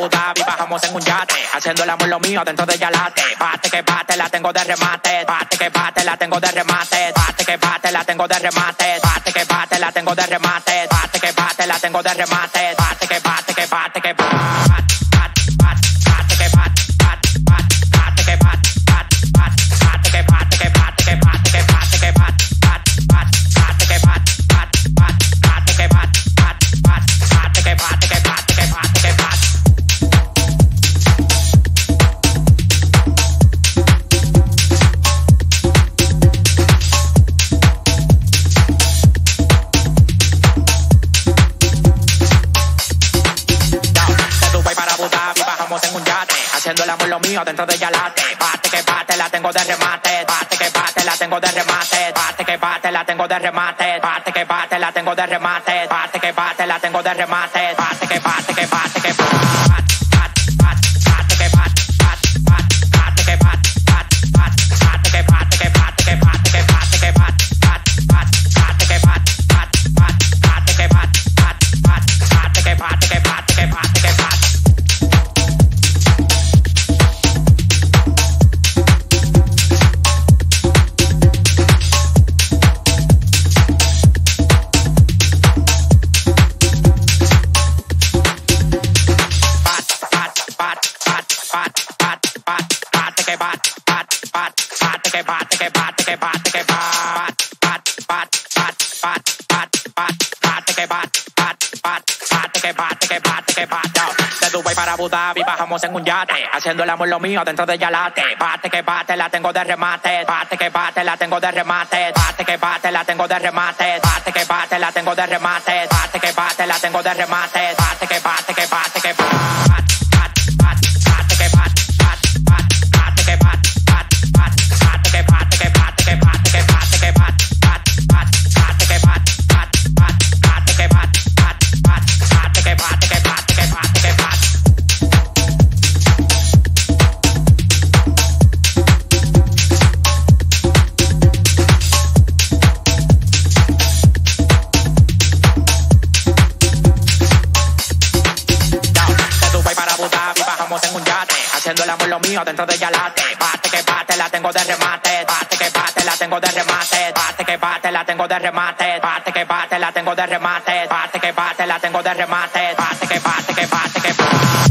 Abu bajamos en un yate. Haciendo el amor lo mío dentro de Yalate. Bate que bate, la tengo de remate. Bate que bate, la tengo de remate. Bate que bate, la tengo de remate. Bate que bate, la tengo de remate. Bate que bate, la tengo de remate. Bate que bate, que bate, que bate. Haciendo el amor lo mío dentro de Yalate. Bate que bate, la tengo de remate. Bate que bate, la tengo de remate. Bate que bate, la tengo de remate. Bate que bate, la tengo de remate. Bate que bate, la tengo de remate. Bate que bate, que bate, que bate. Abu Dhabi, bajamos en un yate, haciendo el amor lo mío dentro de Yalate. Bate que bate, la tengo de remate. Bate que bate, la tengo de remate. Bate que bate, la tengo de remate. Bate que bate, la tengo de remate. Bate que bate, la tengo de remate. Bate que bate, que bate, que bate. Haciendo el amor lo mío dentro de Yalate. Bate que bate, la tengo de remate. Bate que bate, la tengo de remate. Bate que bate, la tengo de remate. Bate que bate, la tengo de remate. Bate que bate, la tengo de remate. Bate que bate, que bate, que bate.